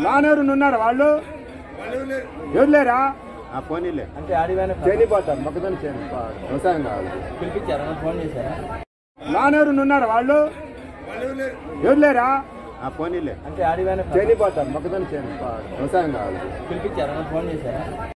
నానెవరు ఉన్నారు వాళ్ళు? ఎవరు లేరా ఆ పోనీలే అంటే చనిపోతారు మొక్కదని వ్యవసాయం కావాలి. పిలిపించారా? ఫోన్ చేశారా? నానెవరు ఉన్నారా వాళ్ళు? ఎవరు లేరా ఆ పోనీలే అంటే చనిపోతారు మొక్కదని వ్యవసాయం కావాలి. పిలిపించారా? ఫోన్ చేశారా?